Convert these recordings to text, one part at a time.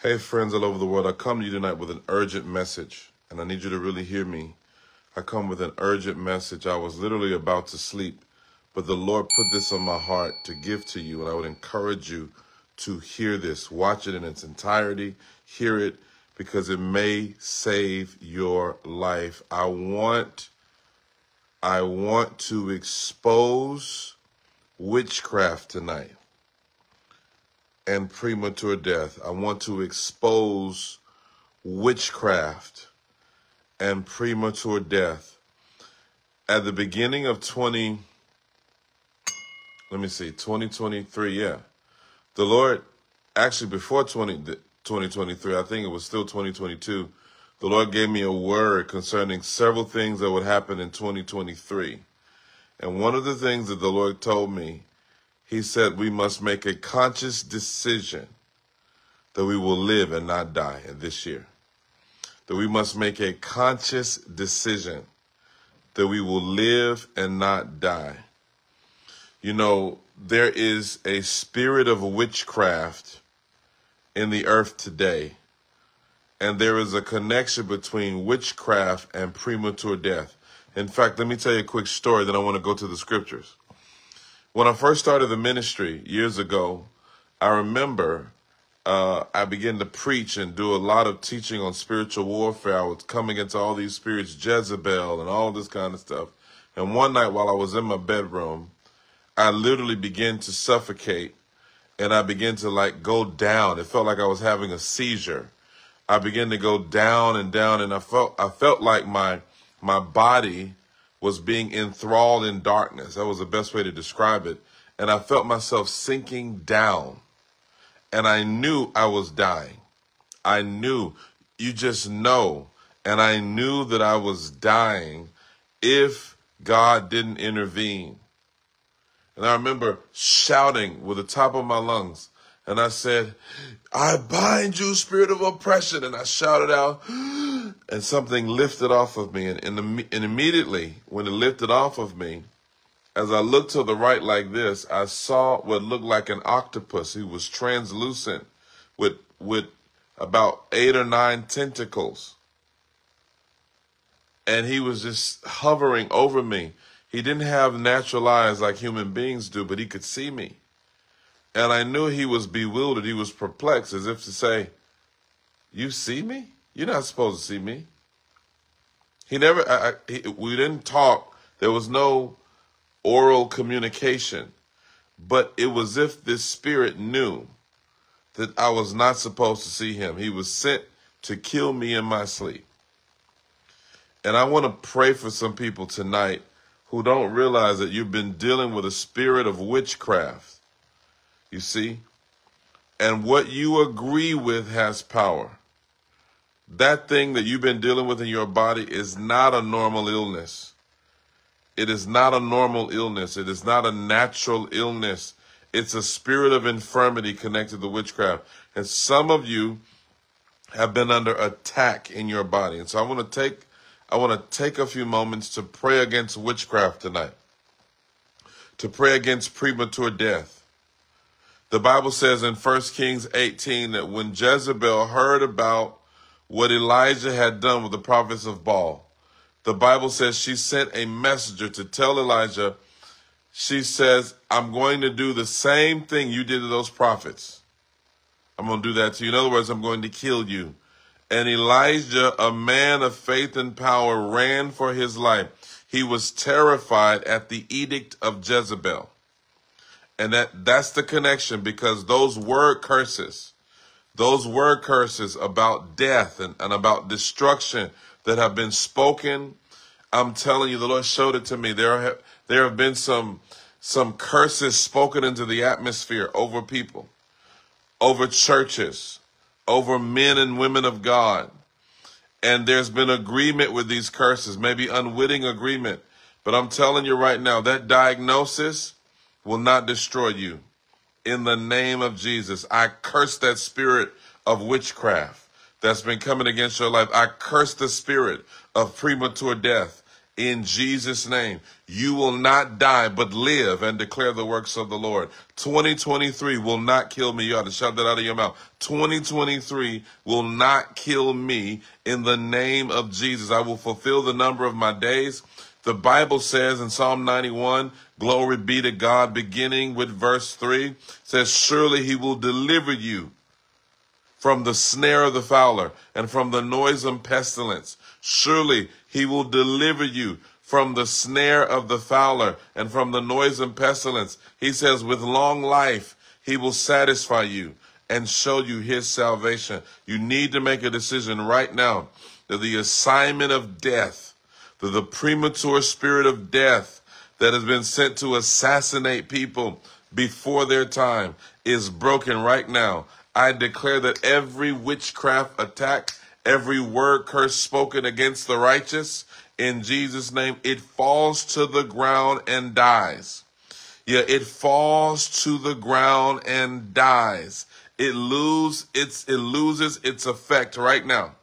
Hey, friends all over the world, I come to you tonight with an urgent message, and I need you to really hear me. I come with an urgent message. I was literally about to sleep, but the Lord put this on my heart to give to you, and I would encourage you to hear this. Watch it in its entirety, hear it, because it may save your life. I want, I want to expose witchcraft tonight and premature death. I want to expose witchcraft and premature death. At the beginning of 20, let me see, 2023, yeah. The Lord, actually before 20, 2023, I think it was still 2022, the Lord gave me a word concerning several things that would happen in 2023. And one of the things that the Lord told me he said we must make a conscious decision that we will live and not die in this year. That we must make a conscious decision that we will live and not die. You know, there is a spirit of witchcraft in the earth today, and there is a connection between witchcraft and premature death. In fact, let me tell you a quick story, then I want to go to the scriptures. When I first started the ministry years ago, I remember uh, I began to preach and do a lot of teaching on spiritual warfare. I was coming into all these spirits, Jezebel and all this kind of stuff. And one night while I was in my bedroom, I literally began to suffocate and I began to like go down. It felt like I was having a seizure. I began to go down and down and I felt I felt like my my body was being enthralled in darkness. That was the best way to describe it. And I felt myself sinking down. And I knew I was dying. I knew, you just know. And I knew that I was dying if God didn't intervene. And I remember shouting with the top of my lungs. And I said, I bind you, spirit of oppression. And I shouted out, and something lifted off of me. And, and, and immediately, when it lifted off of me, as I looked to the right like this, I saw what looked like an octopus. He was translucent with, with about eight or nine tentacles. And he was just hovering over me. He didn't have natural eyes like human beings do, but he could see me. And I knew he was bewildered. He was perplexed, as if to say, You see me? You're not supposed to see me. He never, I, I, he, we didn't talk. There was no oral communication. But it was if this spirit knew that I was not supposed to see him. He was sent to kill me in my sleep. And I want to pray for some people tonight who don't realize that you've been dealing with a spirit of witchcraft. You see? And what you agree with has power. That thing that you've been dealing with in your body is not a normal illness. It is not a normal illness. It is not a natural illness. It's a spirit of infirmity connected to witchcraft. And some of you have been under attack in your body. And so I want to take I want to take a few moments to pray against witchcraft tonight. To pray against premature death. The Bible says in 1 Kings 18 that when Jezebel heard about what Elijah had done with the prophets of Baal. The Bible says she sent a messenger to tell Elijah, she says, I'm going to do the same thing you did to those prophets. I'm going to do that to you. In other words, I'm going to kill you. And Elijah, a man of faith and power, ran for his life. He was terrified at the edict of Jezebel. And that, that's the connection because those word curses those word curses about death and, and about destruction that have been spoken, I'm telling you, the Lord showed it to me. There have, there have been some, some curses spoken into the atmosphere over people, over churches, over men and women of God. And there's been agreement with these curses, maybe unwitting agreement. But I'm telling you right now, that diagnosis will not destroy you in the name of Jesus. I curse that spirit of witchcraft that's been coming against your life. I curse the spirit of premature death in Jesus' name. You will not die, but live and declare the works of the Lord. 2023 will not kill me. You ought to shout that out of your mouth. 2023 will not kill me in the name of Jesus. I will fulfill the number of my days. The Bible says in Psalm 91, glory be to God, beginning with verse 3, says, Surely he will deliver you from the snare of the fowler and from the noisome pestilence. Surely he will deliver you from the snare of the fowler and from the noisome pestilence. He says, with long life, he will satisfy you and show you his salvation. You need to make a decision right now that the assignment of death, that the premature spirit of death that has been sent to assassinate people before their time is broken right now. I declare that every witchcraft attack, every word curse spoken against the righteous, in Jesus' name, it falls to the ground and dies. Yeah, it falls to the ground and dies. It lose its it loses its effect right now.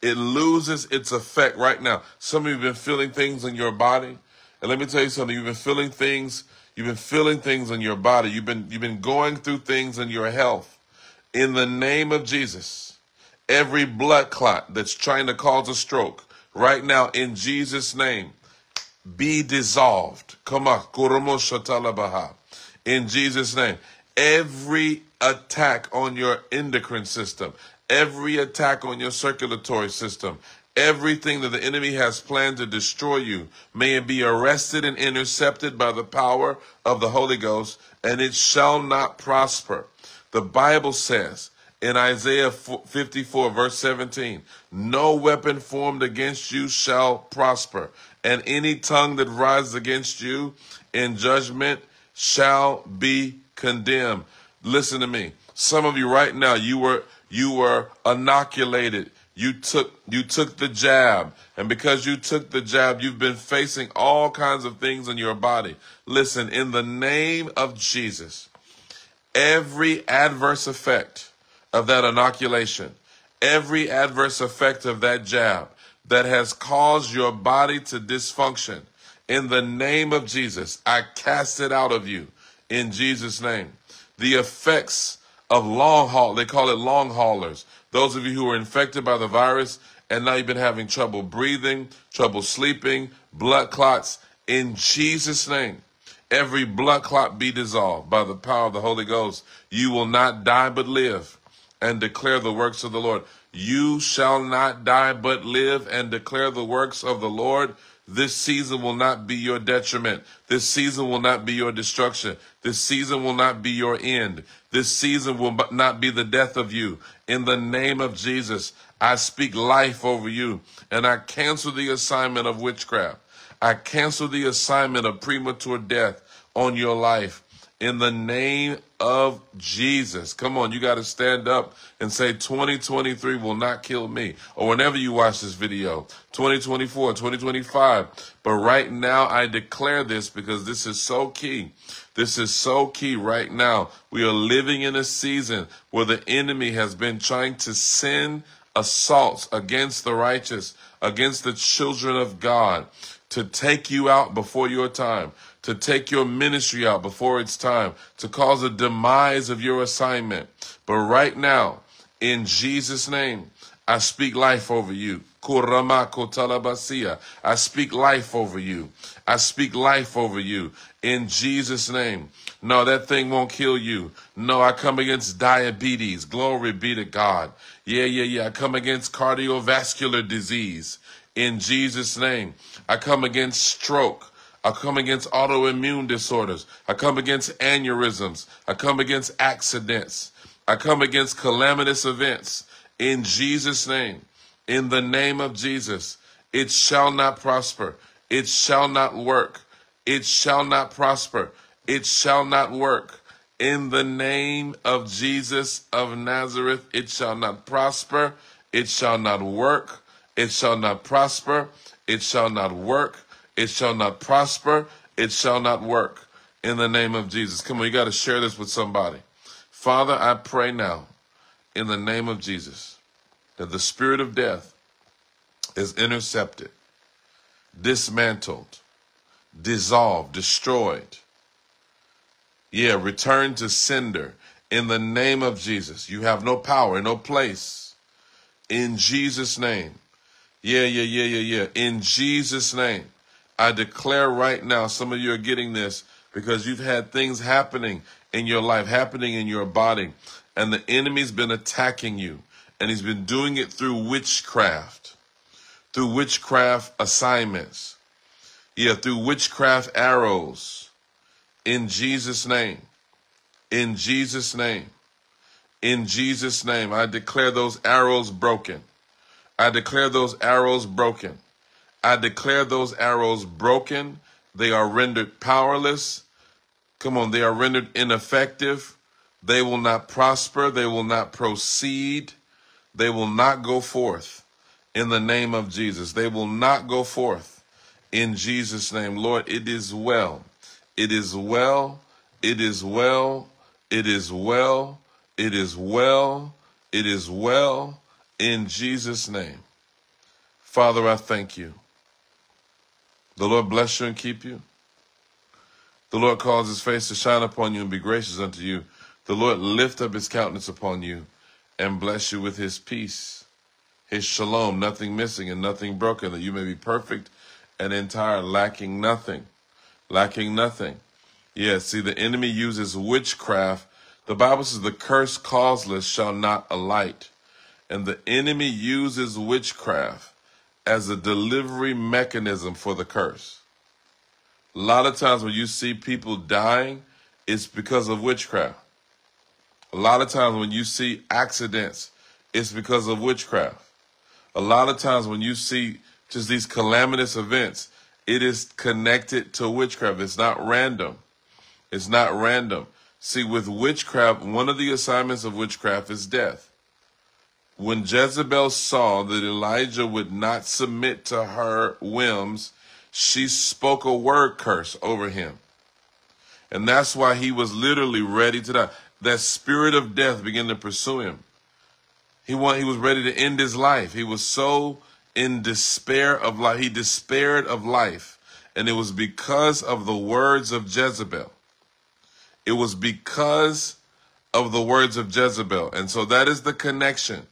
It loses its effect right now. Some of you have been feeling things in your body. And let me tell you something, you've been feeling things You've been feeling things in your body. You've been you've been going through things in your health. In the name of Jesus, every blood clot that's trying to cause a stroke, right now in Jesus' name, be dissolved. Come on, in Jesus' name. Every attack on your endocrine system, every attack on your circulatory system, Everything that the enemy has planned to destroy you, may it be arrested and intercepted by the power of the Holy Ghost, and it shall not prosper. The Bible says in Isaiah 54, verse 17, no weapon formed against you shall prosper, and any tongue that rises against you in judgment shall be condemned. Listen to me. Some of you right now, you were you were inoculated you took you took the jab, and because you took the jab, you've been facing all kinds of things in your body. Listen, in the name of Jesus, every adverse effect of that inoculation, every adverse effect of that jab that has caused your body to dysfunction, in the name of Jesus, I cast it out of you in Jesus' name. The effects of long haul, they call it long haulers, those of you who are infected by the virus and now you've been having trouble breathing, trouble sleeping, blood clots, in Jesus' name, every blood clot be dissolved by the power of the Holy Ghost. You will not die but live and declare the works of the Lord. You shall not die but live and declare the works of the Lord. This season will not be your detriment. This season will not be your destruction. This season will not be your end. This season will not be the death of you. In the name of Jesus, I speak life over you and I cancel the assignment of witchcraft. I cancel the assignment of premature death on your life in the name of Jesus. Come on, you got to stand up and say 2023 will not kill me. Or whenever you watch this video, 2024, 2025. But right now, I declare this because this is so key. This is so key right now. We are living in a season where the enemy has been trying to send assaults against the righteous, against the children of God, to take you out before your time to take your ministry out before it's time, to cause a demise of your assignment. But right now, in Jesus' name, I speak life over you. I speak life over you. I speak life over you in Jesus' name. No, that thing won't kill you. No, I come against diabetes. Glory be to God. Yeah, yeah, yeah. I come against cardiovascular disease in Jesus' name. I come against stroke. I come against autoimmune disorders. I come against aneurysms. I come against accidents. I come against calamitous events. In Jesus' name, in the name of Jesus, it shall not prosper. It shall not work. It shall not prosper. It shall not work. In the name of Jesus of Nazareth, it shall not prosper. It shall not work. It shall not prosper. It shall not work. It shall not prosper. It shall not work in the name of Jesus. Come on, you got to share this with somebody. Father, I pray now in the name of Jesus that the spirit of death is intercepted dismantled, dissolved, destroyed. Yeah, return to sender in the name of Jesus. You have no power, no place. In Jesus' name. Yeah, yeah, yeah, yeah, yeah. In Jesus' name. I declare right now, some of you are getting this because you've had things happening in your life, happening in your body, and the enemy's been attacking you, and he's been doing it through witchcraft, through witchcraft assignments, yeah, through witchcraft arrows. In Jesus' name, in Jesus' name, in Jesus' name, I declare those arrows broken. I declare those arrows broken. I declare those arrows broken. They are rendered powerless. Come on, they are rendered ineffective. They will not prosper. They will not proceed. They will not go forth in the name of Jesus. They will not go forth in Jesus' name. Lord, it is well. It is well. It is well. It is well. It is well. It is well in Jesus' name. Father, I thank you. The Lord bless you and keep you. The Lord cause his face to shine upon you and be gracious unto you. The Lord lift up his countenance upon you and bless you with his peace, his shalom, nothing missing and nothing broken, that you may be perfect and entire, lacking nothing, lacking nothing. Yes, see, the enemy uses witchcraft. The Bible says the curse causeless shall not alight. And the enemy uses witchcraft as a delivery mechanism for the curse. A lot of times when you see people dying, it's because of witchcraft. A lot of times when you see accidents, it's because of witchcraft. A lot of times when you see just these calamitous events, it is connected to witchcraft. It's not random. It's not random. See, with witchcraft, one of the assignments of witchcraft is death. When Jezebel saw that Elijah would not submit to her whims, she spoke a word curse over him. And that's why he was literally ready to die. That spirit of death began to pursue him. He want, he was ready to end his life. He was so in despair of life. He despaired of life. And it was because of the words of Jezebel. It was because of the words of Jezebel. And so that is the connection.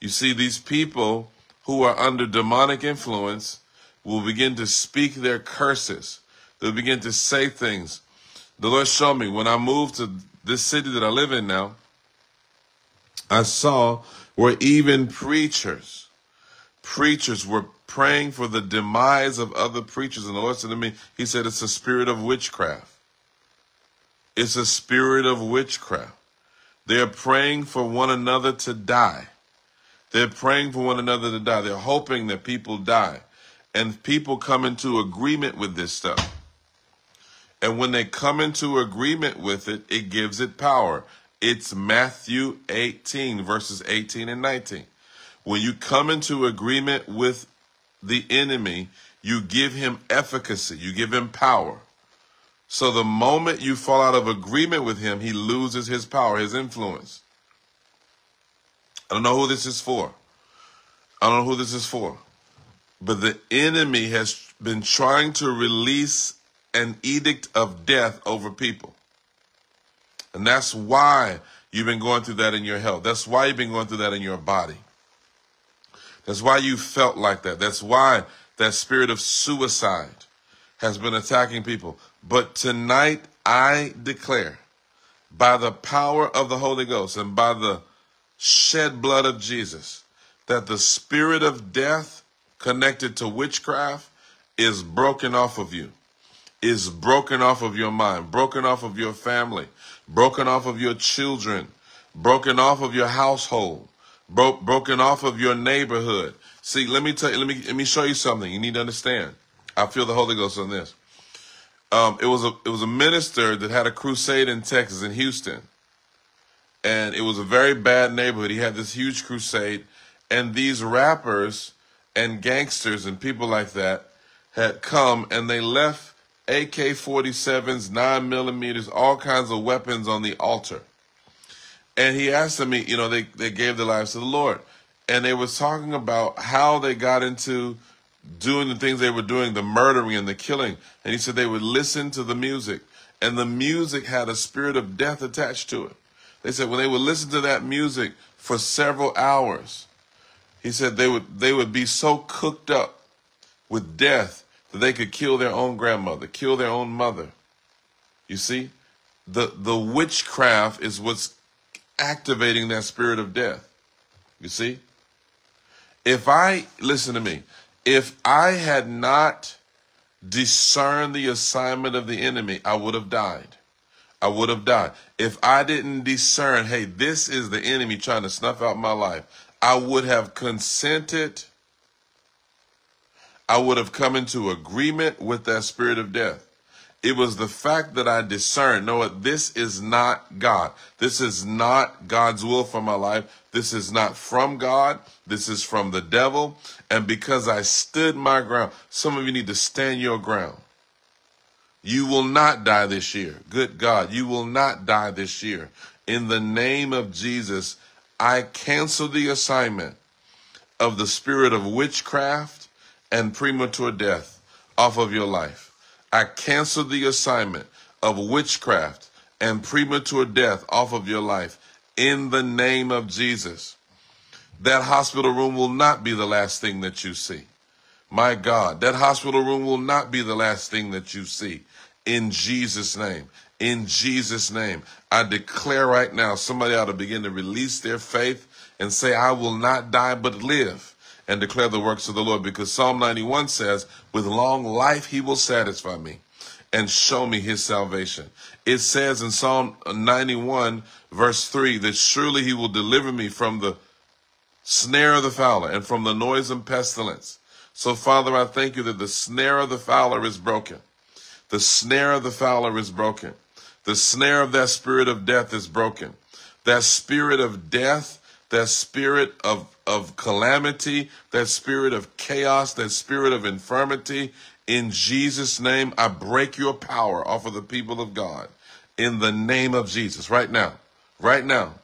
You see, these people who are under demonic influence will begin to speak their curses. They'll begin to say things. The Lord showed me when I moved to this city that I live in now, I saw where even preachers, preachers were praying for the demise of other preachers. And the Lord said to me, He said, it's a spirit of witchcraft. It's a spirit of witchcraft. They're praying for one another to die. They're praying for one another to die. They're hoping that people die. And people come into agreement with this stuff. And when they come into agreement with it, it gives it power. It's Matthew 18, verses 18 and 19. When you come into agreement with the enemy, you give him efficacy, you give him power. So the moment you fall out of agreement with him, he loses his power, his influence. I don't know who this is for. I don't know who this is for. But the enemy has been trying to release an edict of death over people. And that's why you've been going through that in your health. That's why you've been going through that in your body. That's why you felt like that. That's why that spirit of suicide has been attacking people. But tonight I declare by the power of the Holy Ghost and by the shed blood of Jesus that the spirit of death connected to witchcraft is broken off of you, is broken off of your mind, broken off of your family, broken off of your children, broken off of your household, bro- broken off of your neighborhood. See, let me tell you, let me let me show you something. You need to understand. I feel the Holy Ghost on this. Um, it was a it was a minister that had a crusade in Texas in Houston, and it was a very bad neighborhood. He had this huge crusade, and these rappers and gangsters and people like that had come and they left AK 47s, 9 millimeters, all kinds of weapons on the altar. And he asked them, you know, they, they gave their lives to the Lord. And they was talking about how they got into doing the things they were doing, the murdering and the killing. And he said they would listen to the music, and the music had a spirit of death attached to it. They said when they would listen to that music for several hours, he said they would they would be so cooked up with death that they could kill their own grandmother, kill their own mother. You see? The the witchcraft is what's activating that spirit of death. You see? If I listen to me, if I had not discerned the assignment of the enemy, I would have died. I would have died. If I didn't discern, hey, this is the enemy trying to snuff out my life, I would have consented. I would have come into agreement with that spirit of death. It was the fact that I discerned, no, this is not God. This is not God's will for my life. This is not from God. This is from the devil. And because I stood my ground, some of you need to stand your ground. You will not die this year. Good God, you will not die this year. In the name of Jesus, I cancel the assignment of the spirit of witchcraft and premature death off of your life. I cancel the assignment of witchcraft and premature death off of your life in the name of Jesus. That hospital room will not be the last thing that you see. My God, that hospital room will not be the last thing that you see. In Jesus' name. In Jesus' name. I declare right now, somebody ought to begin to release their faith and say, I will not die but live and declare the works of the Lord. Because Psalm 91 says, with long life he will satisfy me and show me his salvation. It says in Psalm 91, verse 3, that surely he will deliver me from the snare of the fowler and from the noisome pestilence. So, Father, I thank you that the snare of the fowler is broken. The snare of the fowler is broken. The snare of that spirit of death is broken. That spirit of death, that spirit of, of calamity, that spirit of chaos, that spirit of infirmity, in Jesus' name, I break your power off of the people of God. In the name of Jesus, right now, right now,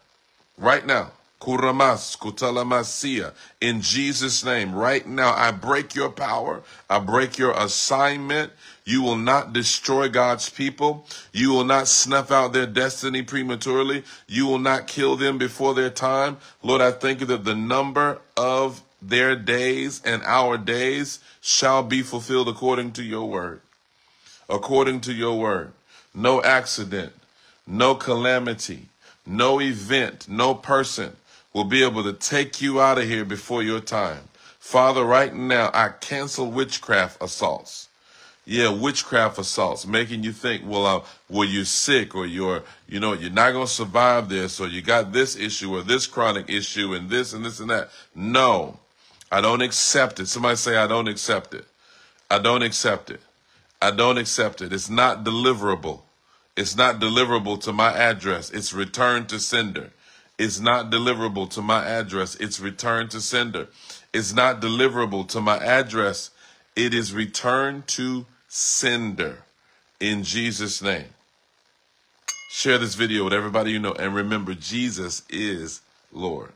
right now. Kuramas, kutalamasia. In Jesus' name, right now, I break your power. I break your assignment. You will not destroy God's people. You will not snuff out their destiny prematurely. You will not kill them before their time. Lord, I thank you that the number of their days and our days shall be fulfilled according to your word. According to your word. No accident, no calamity, no event, no person will be able to take you out of here before your time. Father, right now, I cancel witchcraft assaults. Yeah, witchcraft assaults, making you think, well, uh, well, you're sick or you're, you know, you're not going to survive this or you got this issue or this chronic issue and this and this and that. No, I don't accept it. Somebody say, I don't accept it. I don't accept it. I don't accept it. It's not deliverable. It's not deliverable to my address. It's returned to sender. It's not deliverable to my address. It's returned to sender. It's not deliverable to my address. It is returned to sender in Jesus' name. Share this video with everybody you know. And remember, Jesus is Lord.